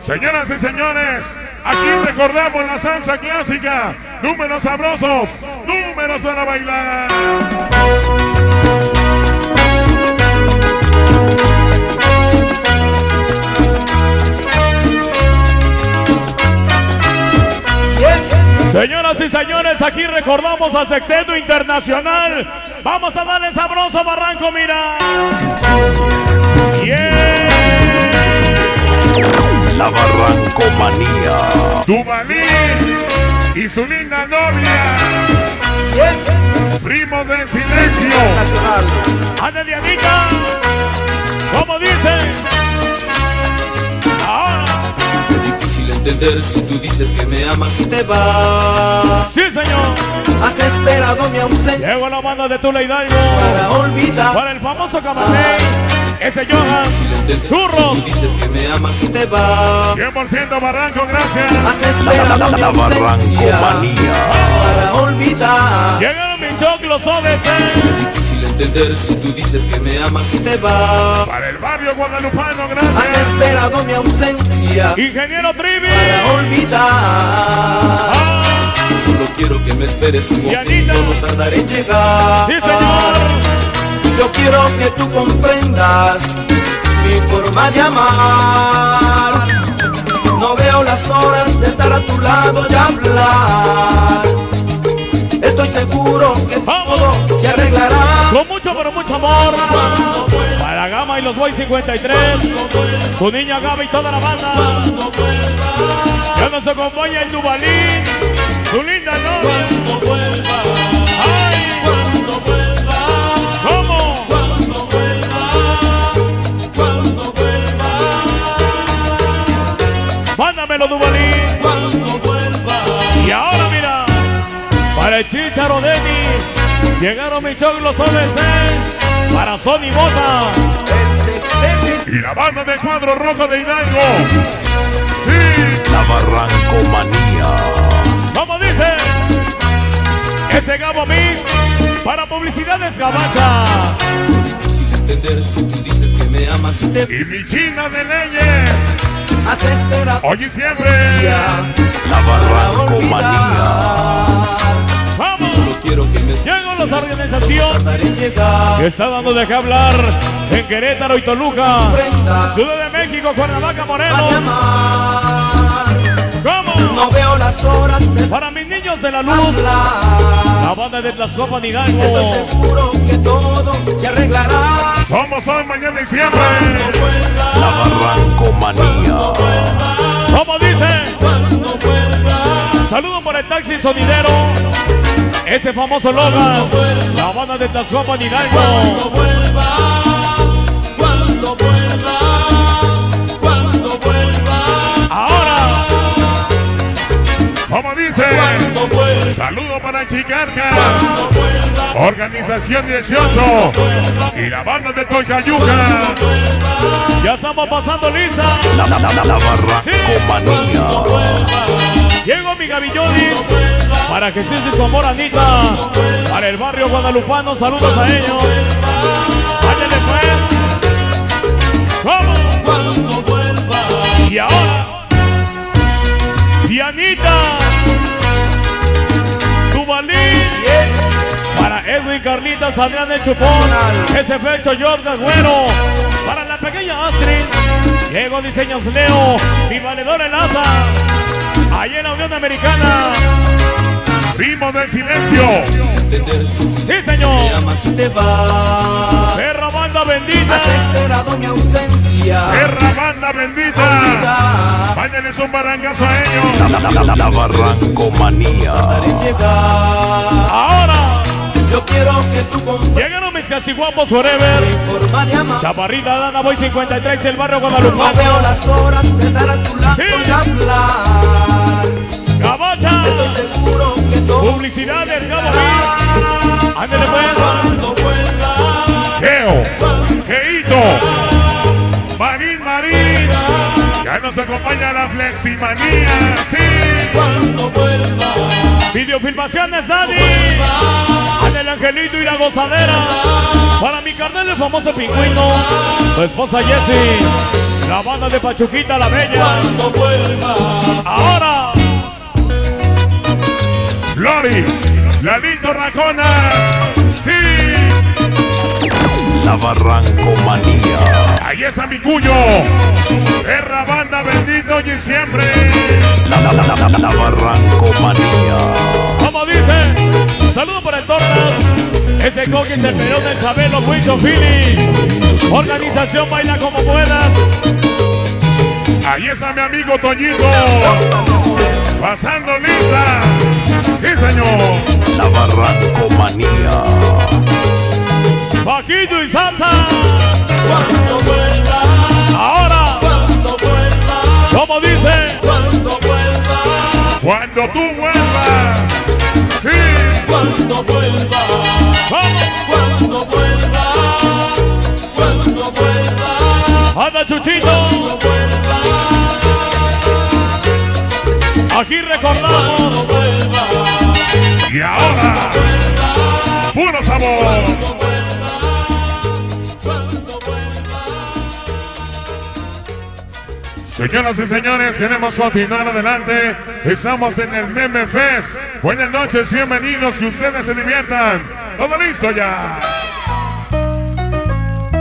Señoras y señores, aquí recordamos la salsa clásica. Números sabrosos, números para bailar. Señoras y señores, aquí recordamos al sexteto internacional. Vamos a darle sabroso Barranco, mira. Yeah. La Barrancomanía. Tubalí y su linda novia. Primos del silencio. Anda Dianita. ¿Cómo dice? Ahora. Es difícil entender si tú dices que me amas y te vas. Sí, señor. Has esperado mi ausencia Llego a la banda de Tula Hidalgo. para olvidar. Para el famoso Camarey. Ese Johan. Churros. si tú dices que me amas y te vas. 100% Barranco, gracias. Has La, la, la, la Barrancomanía. para olvidar. Llegaron mis choclos OBC. Es difícil entender si tú dices que me amas y te vas. Para el barrio guadalupano, Has gracias. esperado mi ausencia Ingeniero Trivi. para olvidar. Ah, Solo quiero que me esperes un momento, no tardaré en llegar. sí, señor. Yo quiero que tú comprendas mi forma de amar. No veo las horas de estar a tu lado y hablar. Estoy seguro que Vamos. todo se arreglará. Con mucho, pero mucho amor. Para Gama y los Boys 53. Su niña Gama y toda la banda. Ya nos acompaña el Dubalín. Mándamelo, Dubalín. Y ahora mira, para el Chicharo Denny, llegaron mis choclos OBC, para Sony Bota. Y la banda de cuadro rojo de Hidalgo. Sí. La Barrancomanía. ¿Cómo dice? Ese Gabo Mix, para publicidades Gabacha. Difícil entender si tú dices que me amas y te Y mi china de leyes. Hoy y siempre. La Barrancomanía. Vamos, Solo quiero que me llegó la organización que está dando de qué hablar en Querétaro y Toluca. Ciudad de México, Cuernavaca, Morelos. ¿Cómo? No veo las horas de Para niños de la luz, la banda de Tlaxcopan Estoy Hidalgo. seguro que todo se arreglará. Somos hoy, mañana y siempre. La Barrancomanía. ¿Cómo dice? Saludos por el taxi sonidero. Ese famoso Logan. La banda de Tlaxcopan Hidalgo. Para Chicarca. Organización 18. Y la banda de Toyayuca. ya estamos pasando lisa. La, la, la, la, la Barrancomanía. Llego mi Gavillonis para que siente su amor Anita. Para el barrio guadalupano, saludos a ellos. Váyale pues. ¿Cómo? Y ahora, Dianita, Edwin Carlitas, Adrián El Chupón, ese fecho Jorge Güero, para la pequeña Astrid, Diego Diseños Leo, mi valedor Elaza, ahí en la Unión Americana, Primos del silencio. Sí señor, perra banda bendita, Has esperado mi ausencia. Guerra banda bendita. Váyanles un barangazo a ellos. la, la, la, la Barrancomanía. Ahora, Yo quiero que tú comprendas llegaron mis casi guapos forever. Chaparrita Dana Boy 53, el barrio No Guadalupano, veo las horas de estar a tu lado Sí. y hablar. Gabacha, Estoy seguro que todo publicidades, Gabo ándale nos acompaña la Fleximanía. Sí. Cuando vuelva. videofilmaciones Dani, ándale Angelito y la gozadera, para mi carnal el famoso pingüino, su esposa Jessie, La banda de Pachuquita la Bella. cuando vuelva. Ahora. Loris, Lalito Raconas, sí, La Barrancomanía. ahí está mi cuyo, bendito y siempre, La, la, la, la, la, Barrancomanía. Como dice. Saludos para el Tortas. Ese coque es el pelón del Sabelo, Huicho Philly. Organización Baila como puedas. ahí está mi amigo Toñito, pasando lisa, sí señor, La Barrancomanía. Paquito y Salsa. Cuando tú vuelvas, sí, cuando vuelva, Vamos. cuando vuelva, cuando vuelva, Anda Chuchito. cuando vuelva, Aquí recordamos. vuelva, y ahora, puro sabor. cuando Señoras y señores, queremos continuar adelante. Estamos en el Meme Fest. Buenas noches, bienvenidos, que ustedes se diviertan. Todo listo ya.